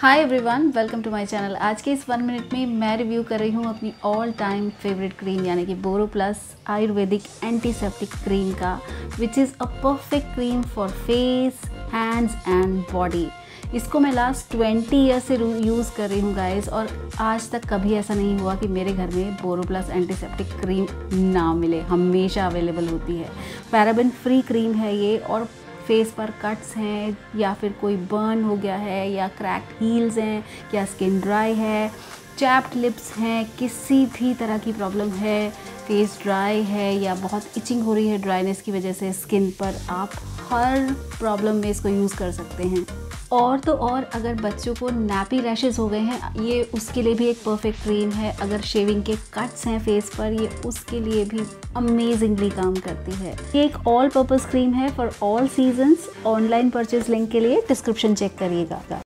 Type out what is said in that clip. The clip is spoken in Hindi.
Hi everyone welcome to my channel आज के इस वन मिनट में मैं रिव्यू कर रही हूँ अपनी ऑल टाइम फेवरेट क्रीम यानी कि बोरो प्लस आयुर्वेदिक एंटीसेप्टिक क्रीम का which is a perfect cream for face hands and body इसको मैं लास्ट ट्वेंटी ईयर से यूज़ कर रही हूँ गाइस और आज तक कभी ऐसा नहीं हुआ कि मेरे घर में बोरो प्लस एंटीसेप्टिक क्रीम ना मिले। हमेशा अवेलेबल होती है। पैराबिन फ्री क्रीम है ये और फेस पर कट्स हैं या फिर कोई बर्न हो गया है या क्रैक्ड हील्स हैं या स्किन ड्राई है, चैप्ड लिप्स हैं, किसी भी तरह की प्रॉब्लम है, फेस ड्राई है या बहुत इचिंग हो रही है ड्राइनेस की वजह से स्किन पर आप हर प्रॉब्लम में इसको यूज़ कर सकते हैं। और तो और अगर बच्चों को नैपी रैशेज हो गए हैं, ये उसके लिए भी एक परफेक्ट क्रीम है। अगर शेविंग के कट्स हैं फेस पर, ये उसके लिए भी अमेजिंगली काम करती है। ये एक ऑल पर्पज़ क्रीम है for all seasons online purchase link के लिए डिस्क्रिप्शन चेक करिएगा।